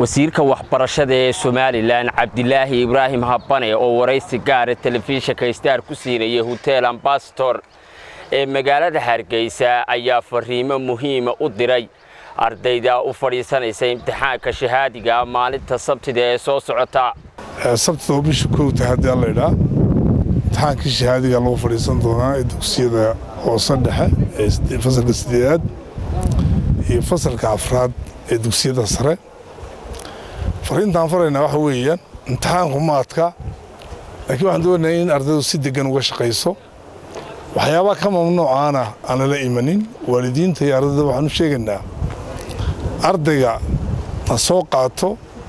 wasiirka waxbarashada ee somalilan cabdilaahi ibraahim habane oo waraysi gaara telefishinka star ku siinayay hotel ambasador ee magaalada hargeysa ayaa fariimo muhiima u diray. Ardayda u fadhiisanaysa imtixaanka shahaadiga maalinta sabtida ee soo socota. Sabtida oo bisha kowta haddii allaydhaa imtixaankii shahaadiga lagu fadhiisan doonaa ee dugsiyada hoose dhexe ee fasalka sideedaad iyo fasalka afraad ee dugsiyada sare fariintaan faraynaa waxa weeyaan imtixaanku ma adka. Laakiin waxaan doonaya in ardaydu si deggan uga shaqayso waxyaabaha ka mamnuucaana aan lala imanin waalidiinta iyo ardayda waxaan u sheegaynaa ardayga ha soo qaato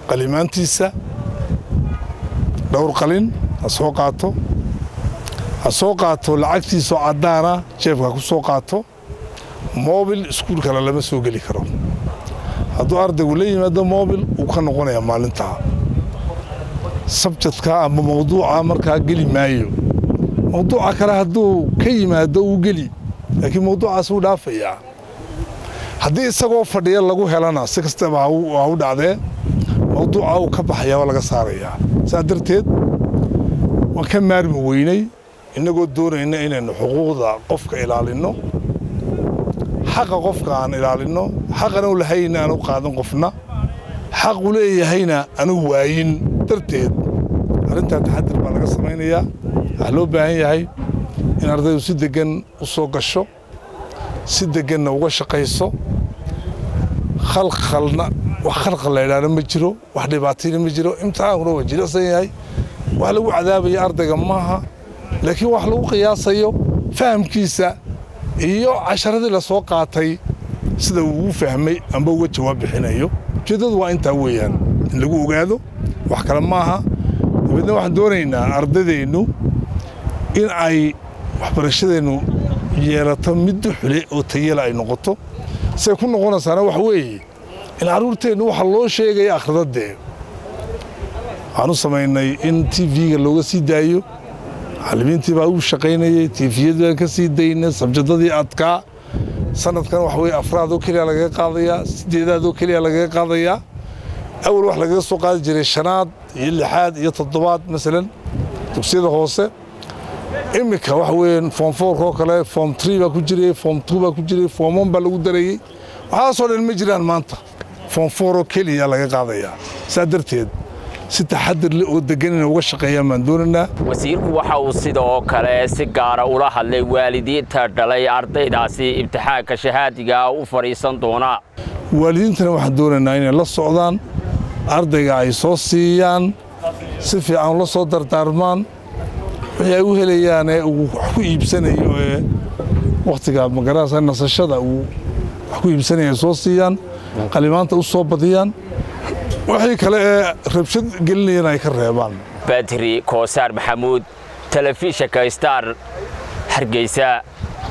qalimaantiisa dhowr qalin ha soo qaato ha soo qaato lacagtiisao caddaana jeefka ku soo qaato moobil iskuul kale lama soo geli karo. Hadduu ardaygu la yimaado moobil wuu ka noqonayaa maalintaa sabjadka ama mawduuca markaa geli maayo. Mawduuca kale hadduu ka yimaado uu geli laakiin mawduucaas wuu dhaafayaa haddii isagoo fadhiya lagu helana si kastaba ha u dhacdee mawduuca uu ka baxayaa waa laga saarayaa. Saas darteed waan ka maarmi weynay innagoo doonayna inaynu xuquuqda qofka ilaalinno xaqa qofka aan ilaalinno xaqan u lahayna aan u qaadan qofna xaq u leeyahayna aanu waayin darteed. Arrintaa taxadir baa laga samaynayaa. Waxaa loo baahan yahay in ardaydu si deggan u soo gasho si degganna uga shaqayso. Khalkhalna wax khalkhal la ydhaahna ma jiro wax dhibaatayna ma jiro. Imtixaankuna waa jilicsan yahay. Wax lagu cadaabaya ardayga maaha laakiin wax lagu qiyaasayo fahamkiisa iyo casharadii la soo qaatay sida uu u fahmay amba uga jawaab bixinayo. Ujeeddadu waa intaa weeyaan. In lagu ogaado wax kale maaha. Dabeedna waxaan doonaynaa ardaydeennu in ay waxbarashadeennu yeelato midda xule oo tayala ay noqoto. Siay ku noqonaysaana wax weeye in carruurteennu waxa loo sheegaya akhridadee waxaan u samaynay in t v-ga looga sii daayo macallimiintii baa u shaqaynayey tiifiyadii baan ka sii daynay sabjadadii adkaa sanadkan waxa weye afraad oo keliya lagaga qaadayaa sideedaad oo keliya lagaga qaadayaa awal wax lagaga soo qaadi jiray shanaad iyo lixaad iyo toddobaad masalan dugsiyada hoose. Iminka waxa weeye foom foorka oo kale foom tree baa ku jiray foom two baa ku jiray foom one baa lagu darayey waxaasoo dhan ma jiraan maanta foom four oo keliya laga qaadayaa saa darteed si taxadir leh oo deggan inay uga shaqeeyaan baan doonaynaa wasiirku waxa uu sidoo kale si gaara ula hadlay waalidiinta dhalay ardaydaasi imtixaanka shahaadiga u fadhiisan doonaa. Waalidiintana waxaan doonaynaa inay la socdaan ardayga ay soo siiyaan si fiican ula soo dardaarmaan wixii ay u helayaanee uu wax ku iibsanayo ee wakhtiga magaraasa nasashada uu wax ku iibsanaya soo siiyaan qalimaanta u soo badiyaan wixii kale ee rabshad gelinayana ay ka reebaan. Badri koosaar maxamuud telefishinka star hargeysa